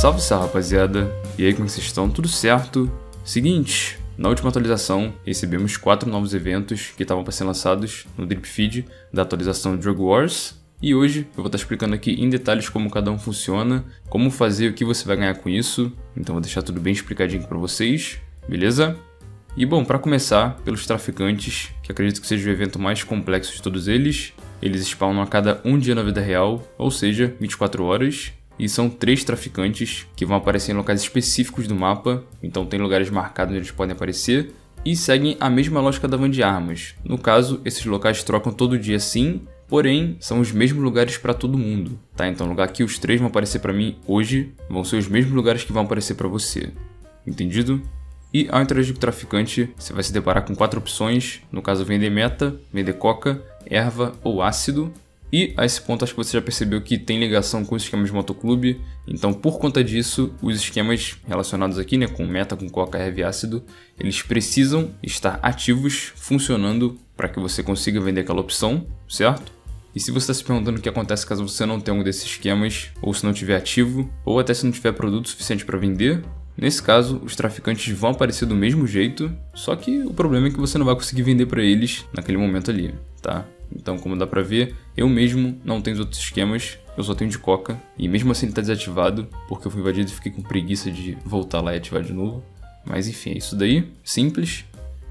Salve, salve rapaziada! E aí, como vocês estão? Tudo certo? Seguinte, na última atualização recebemos quatro novos eventos que estavam para ser lançados no Drip Feed da atualização Drug Wars. E hoje eu vou estar explicando aqui em detalhes como cada um funciona, como fazer o que você vai ganhar com isso. Então vou deixar tudo bem explicadinho para vocês, beleza? E bom, para começar, pelos traficantes, que acredito que seja o evento mais complexo de todos eles. Eles spawnam a cada um dia na vida real, ou seja, 24 horas, e são três traficantes que vão aparecer em locais específicos do mapa, então tem lugares marcados onde eles podem aparecer, e seguem a mesma lógica da van de armas. No caso, esses locais trocam todo dia sim, porém são os mesmos lugares para todo mundo, tá? Então o lugar que os três vão aparecer para mim hoje vão ser os mesmos lugares que vão aparecer para você. Entendido? E ao interagir com o traficante, você vai se deparar com quatro opções, no caso vender meta, vender coca, erva ou ácido, e a esse ponto acho que você já percebeu que tem ligação com os esquemas de motoclube, então por conta disso, os esquemas relacionados aqui, né, com meta, com coca, heavy ácido, eles precisam estar ativos, funcionando para que você consiga vender aquela opção, certo? E se você está se perguntando o que acontece caso você não tenha um desses esquemas, ou se não tiver ativo, ou até se não tiver produto suficiente para vender, nesse caso os traficantes vão aparecer do mesmo jeito, só que o problema é que você não vai conseguir vender para eles naquele momento ali, tá? Então, como dá pra ver, eu mesmo não tenho os outros esquemas, eu só tenho de coca. E mesmo assim ele tá desativado, porque eu fui invadido e fiquei com preguiça de voltar lá e ativar de novo. Mas enfim, é isso daí, simples.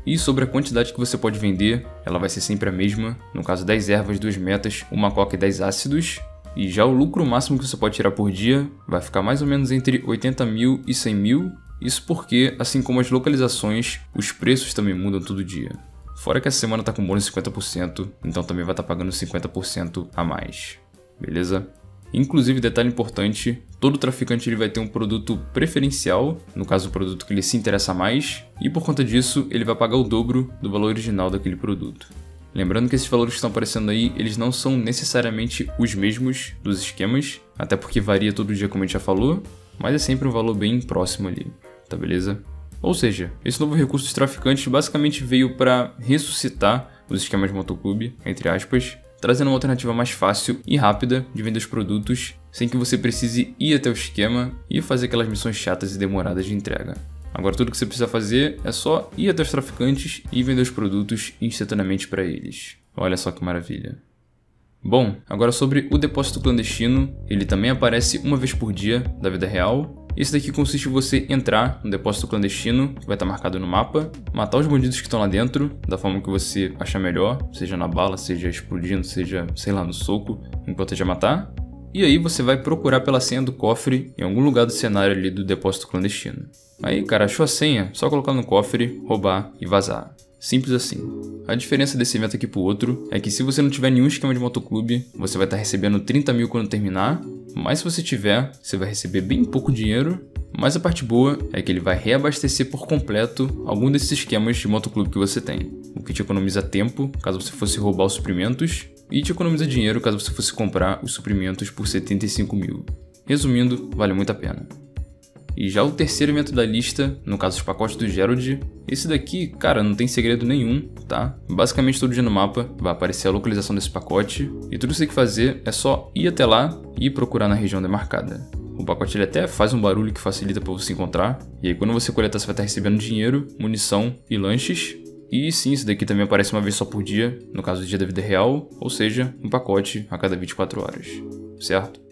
E sobre a quantidade que você pode vender, ela vai ser sempre a mesma. No caso, 10 ervas, 2 metas, uma coca e 10 ácidos. E já o lucro máximo que você pode tirar por dia vai ficar mais ou menos entre 80 mil e 100 mil. Isso porque, assim como as localizações, os preços também mudam todo dia. Fora que essa semana tá com bônus de 50%, então também vai estar tá pagando 50% a mais. Beleza? Inclusive, detalhe importante, todo traficante ele vai ter um produto preferencial, no caso o produto que ele se interessa mais, e por conta disso ele vai pagar o dobro do valor original daquele produto. Lembrando que esses valores que estão aparecendo aí, eles não são necessariamente os mesmos dos esquemas, até porque varia todo dia como a gente já falou, mas é sempre um valor bem próximo ali, tá beleza? Ou seja, esse novo recurso dos traficantes basicamente veio para ressuscitar os esquemas de motoclube, entre aspas, trazendo uma alternativa mais fácil e rápida de vender os produtos sem que você precise ir até o esquema e fazer aquelas missões chatas e demoradas de entrega. Agora tudo que você precisa fazer é só ir até os traficantes e vender os produtos instantaneamente para eles. Olha só que maravilha. Bom, agora sobre o depósito clandestino, ele também aparece uma vez por dia da vida real esse daqui consiste em você entrar no depósito clandestino, que vai estar marcado no mapa, matar os bandidos que estão lá dentro, da forma que você achar melhor, seja na bala, seja explodindo, seja, sei lá, no soco, enquanto já matar. E aí você vai procurar pela senha do cofre em algum lugar do cenário ali do depósito clandestino. Aí, cara, achou a senha? Só colocar no cofre, roubar e vazar. Simples assim. A diferença desse evento aqui pro outro é que se você não tiver nenhum esquema de motoclube, você vai estar recebendo 30 mil quando terminar, mas se você tiver, você vai receber bem pouco dinheiro. Mas a parte boa é que ele vai reabastecer por completo algum desses esquemas de motoclube que você tem, o que te economiza tempo caso você fosse roubar os suprimentos e te economiza dinheiro caso você fosse comprar os suprimentos por 75 mil. Resumindo, vale muito a pena. E já o terceiro evento da lista, no caso os pacotes do Gerald, esse daqui, cara, não tem segredo nenhum, tá? Basicamente todo dia no mapa vai aparecer a localização desse pacote e tudo que você tem que fazer é só ir até lá e procurar na região demarcada. O pacote ele até faz um barulho que facilita para você encontrar, e aí quando você coletar você vai estar recebendo dinheiro, munição e lanches, e sim, isso daqui também aparece uma vez só por dia, no caso do dia da vida real, ou seja, um pacote a cada 24 horas, certo?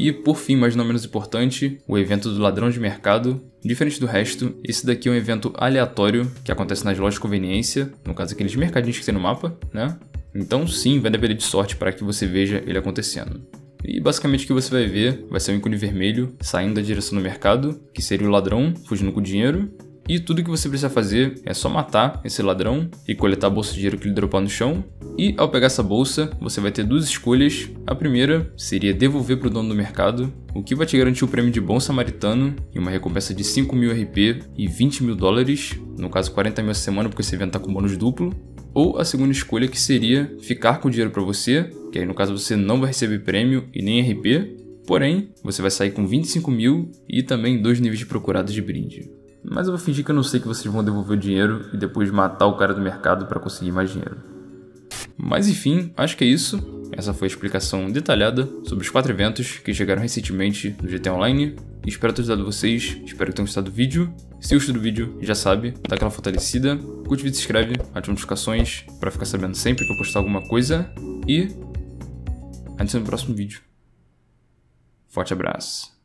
E por fim, mas não menos importante, o evento do ladrão de mercado. Diferente do resto, esse daqui é um evento aleatório que acontece nas lojas de conveniência, no caso aqueles mercadinhos que tem no mapa, né? Então sim, vai depender de sorte para que você veja ele acontecendo. E basicamente o que você vai ver vai ser um ícone vermelho saindo da direção do mercado, que seria o ladrão fugindo com o dinheiro, e tudo que você precisa fazer é só matar esse ladrão e coletar a bolsa de dinheiro que ele dropar no chão. E ao pegar essa bolsa, você vai ter duas escolhas. A primeira seria devolver para o dono do mercado, o que vai te garantir o prêmio de bom samaritano e uma recompensa de 5 mil RP e 20 mil dólares, no caso 40 mil a semana porque esse evento está com bônus duplo. Ou a segunda escolha que seria ficar com o dinheiro para você, que aí no caso você não vai receber prêmio e nem RP, porém você vai sair com 25 mil e também dois níveis de procurados de brinde. Mas eu vou fingir que eu não sei que vocês vão devolver o dinheiro e depois matar o cara do mercado para conseguir mais dinheiro. Mas enfim, acho que é isso. Essa foi a explicação detalhada sobre os quatro eventos que chegaram recentemente no GTA Online. Espero ter ajudado vocês, espero que tenham gostado do vídeo. Se gostou do vídeo, já sabe, dá aquela fortalecida, curte o vídeo, se inscreve, ativa notificações para ficar sabendo sempre que eu postar alguma coisa e a gente se vê no próximo vídeo. Forte abraço.